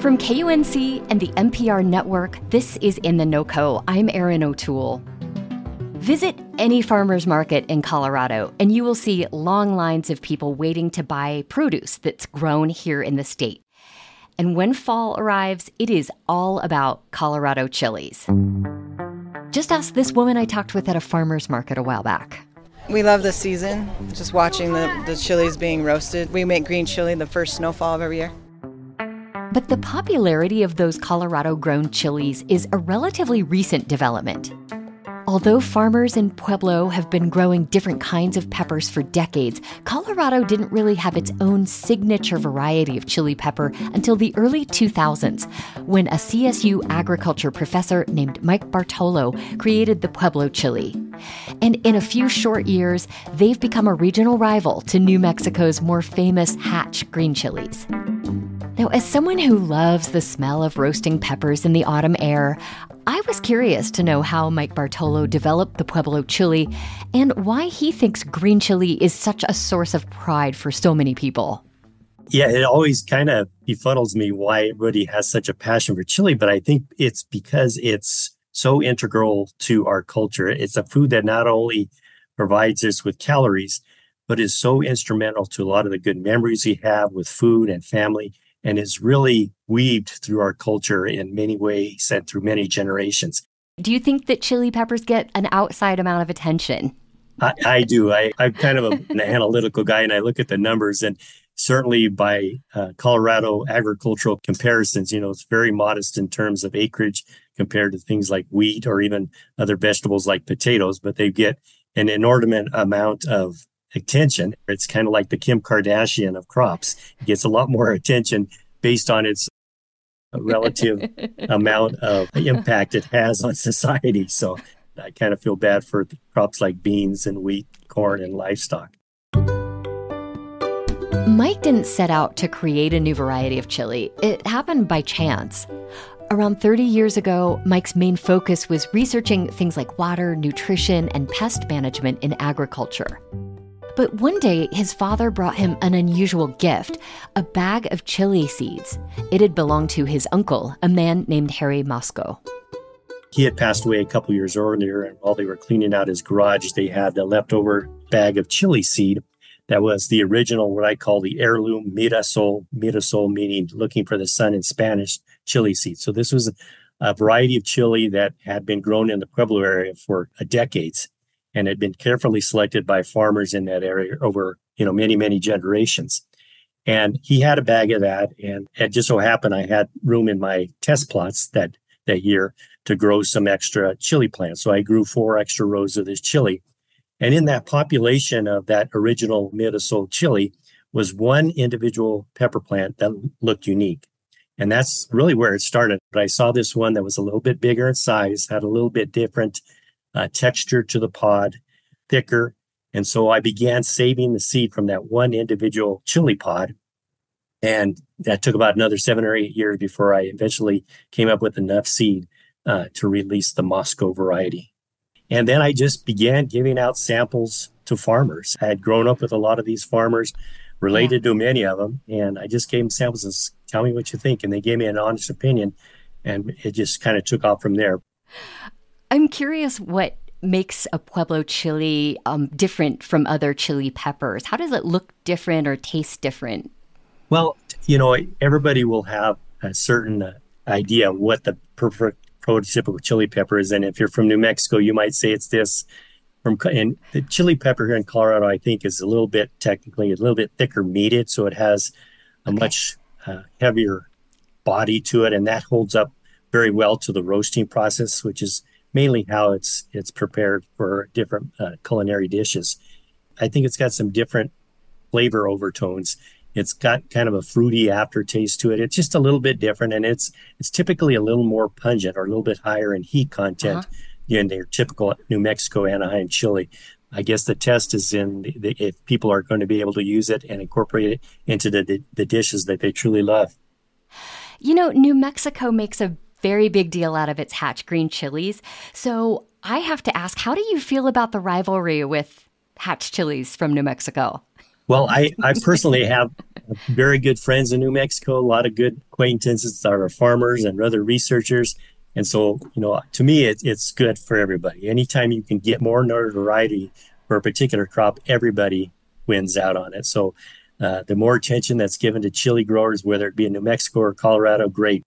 From KUNC and the NPR network, this is In the NoCo. I'm Erin O'Toole. Visit any farmer's market in Colorado, and you will see long lines of people waiting to buy produce that's grown here in the state. And when fall arrives, it is all about Colorado chilies. Just ask this woman I talked with at a farmer's market a while back. We love the season, just watching the, the chilies being roasted. We make green chili the first snowfall of every year. But the popularity of those Colorado grown chilies is a relatively recent development. Although farmers in Pueblo have been growing different kinds of peppers for decades, Colorado didn't really have its own signature variety of chili pepper until the early 2000s, when a CSU agriculture professor named Mike Bartolo created the Pueblo chili. And in a few short years, they've become a regional rival to New Mexico's more famous Hatch green chilies. Now, as someone who loves the smell of roasting peppers in the autumn air, I was curious to know how Mike Bartolo developed the Pueblo chili and why he thinks green chili is such a source of pride for so many people. Yeah, it always kind of befuddles me why everybody has such a passion for chili, but I think it's because it's so integral to our culture. It's a food that not only provides us with calories, but is so instrumental to a lot of the good memories we have with food and family and is really weaved through our culture in many ways and through many generations. Do you think that chili peppers get an outside amount of attention? I, I do. I, am kind of a, an analytical guy and I look at the numbers and certainly by uh, Colorado agricultural comparisons, you know, it's very modest in terms of acreage compared to things like wheat or even other vegetables like potatoes, but they get an inordinate amount of attention. It's kind of like the Kim Kardashian of crops. It gets a lot more attention based on its relative amount of impact it has on society. So I kind of feel bad for crops like beans and wheat, corn, and livestock. Mike didn't set out to create a new variety of chili. It happened by chance. Around 30 years ago, Mike's main focus was researching things like water, nutrition, and pest management in agriculture. But one day, his father brought him an unusual gift a bag of chili seeds. It had belonged to his uncle, a man named Harry Mosco. He had passed away a couple years earlier, and while they were cleaning out his garage, they had a leftover bag of chili seed that was the original, what I call the heirloom mirasol, mirasol meaning looking for the sun in Spanish, chili seed. So this was a variety of chili that had been grown in the Pueblo area for decades and had been carefully selected by farmers in that area over you know many many generations. And he had a bag of that and it just so happened i had room in my test plots that that year to grow some extra chili plants. So i grew four extra rows of this chili. And in that population of that original mirasol chili was one individual pepper plant that looked unique. And that's really where it started. But i saw this one that was a little bit bigger in size had a little bit different uh, texture to the pod, thicker. And so I began saving the seed from that one individual chili pod. And that took about another seven or eight years before I eventually came up with enough seed uh, to release the Mosco variety. And then I just began giving out samples to farmers. I had grown up with a lot of these farmers, related yeah. to many of them, and I just gave them samples and tell me what you think. And they gave me an honest opinion, and it just kind of took off from there. I'm curious what makes a Pueblo chili um, different from other chili peppers. How does it look different or taste different? Well, you know, everybody will have a certain uh, idea of what the perfect prototypical chili pepper is. And if you're from New Mexico, you might say it's this. From and the chili pepper here in Colorado, I think, is a little bit technically a little bit thicker meated, so it has a okay. much uh, heavier body to it, and that holds up very well to the roasting process, which is mainly how it's it's prepared for different uh, culinary dishes. I think it's got some different flavor overtones. It's got kind of a fruity aftertaste to it. It's just a little bit different, and it's it's typically a little more pungent or a little bit higher in heat content uh-huh. than your typical New Mexico Anaheim chili. I guess the test is in the, the, if people are going to be able to use it and incorporate it into the, the, the dishes that they truly love. You know, New Mexico makes a very big deal out of its Hatch green chilies. So I have to ask, how do you feel about the rivalry with Hatch chilies from New Mexico? Well, I, I personally have very good friends in New Mexico, a lot of good acquaintances that are farmers and other researchers. And so, you know, to me, it, it's good for everybody. Anytime you can get more notoriety for a particular crop, everybody wins out on it. So, uh, the more attention that's given to chili growers, whether it be in New Mexico or Colorado, great.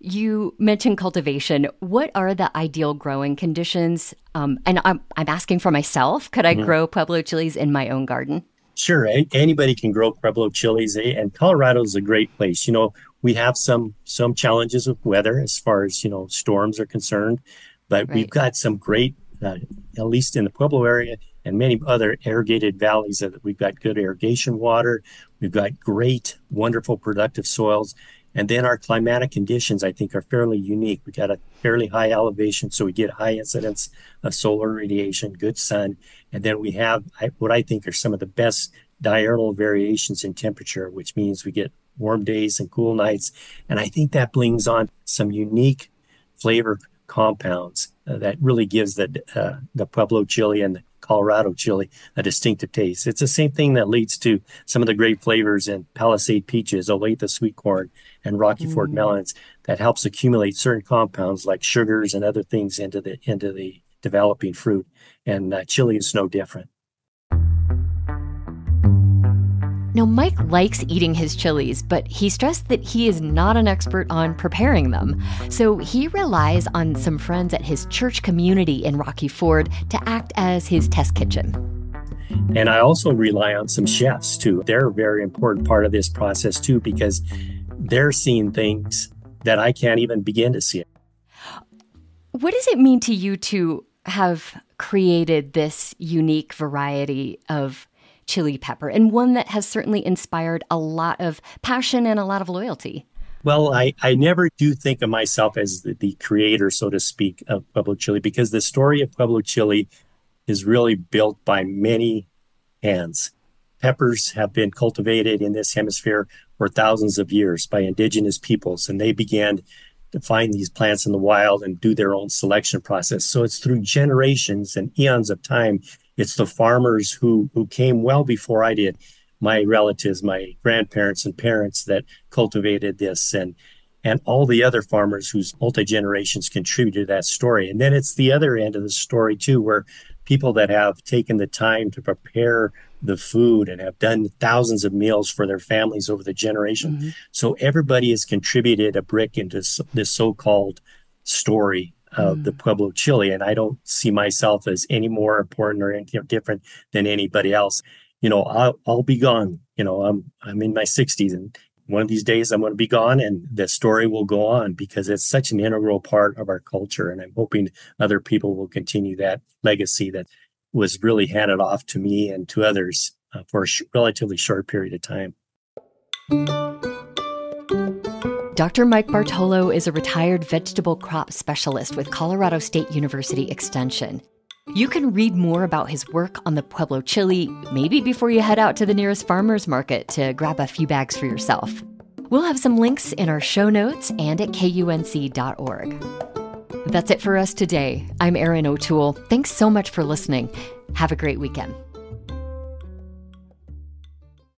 You mentioned cultivation. What are the ideal growing conditions? Um, and I'm, I'm asking for myself. Could I mm-hmm. grow Pueblo chilies in my own garden? Sure. Anybody can grow Pueblo chilies, eh? and Colorado is a great place. You know, we have some some challenges with weather as far as you know storms are concerned, but right. we've got some great, uh, at least in the Pueblo area and many other irrigated valleys. That we've got good irrigation water. We've got great, wonderful, productive soils. And then our climatic conditions, I think, are fairly unique. We got a fairly high elevation, so we get high incidence of solar radiation, good sun, and then we have what I think are some of the best diurnal variations in temperature, which means we get warm days and cool nights. And I think that brings on some unique flavor compounds uh, that really gives the uh, the Pueblo chili and the Colorado chili a distinctive taste. It's the same thing that leads to some of the great flavors in Palisade peaches, Olathe sweet corn, and Rocky Ford mm. melons that helps accumulate certain compounds like sugars and other things into the into the developing fruit. And uh, chili is no different. Now, Mike likes eating his chilies, but he stressed that he is not an expert on preparing them. So he relies on some friends at his church community in Rocky Ford to act as his test kitchen. And I also rely on some chefs too. They're a very important part of this process too, because they're seeing things that I can't even begin to see. What does it mean to you to have created this unique variety of chili pepper and one that has certainly inspired a lot of passion and a lot of loyalty. Well, I, I never do think of myself as the, the creator, so to speak, of Pueblo chili because the story of Pueblo chili is really built by many hands. Peppers have been cultivated in this hemisphere for thousands of years by indigenous peoples, and they began to find these plants in the wild and do their own selection process. So it's through generations and eons of time it's the farmers who who came well before I did, my relatives, my grandparents and parents that cultivated this and and all the other farmers whose multi generations contributed to that story. And then it's the other end of the story too, where people that have taken the time to prepare the food and have done thousands of meals for their families over the generation. Mm-hmm. So everybody has contributed a brick into this so-called story of mm. the Pueblo chili. And I don't see myself as any more important or any different than anybody else. You know, I'll, I'll be gone. You know, I'm I'm in my 60s, and one of these days I'm going to be gone, and the story will go on because it's such an integral part of our culture. And I'm hoping other people will continue that legacy that was really handed off to me and to others uh, for a sh- relatively short period of time. Dr. Mike Bartolo is a retired vegetable crop specialist with Colorado State University Extension. You can read more about his work on the Pueblo chili, maybe before you head out to the nearest farmer's market to grab a few bags for yourself. We'll have some links in our show notes and at kunc.org. That's it for us today. I'm Erin O'Toole. Thanks so much for listening. Have a great weekend.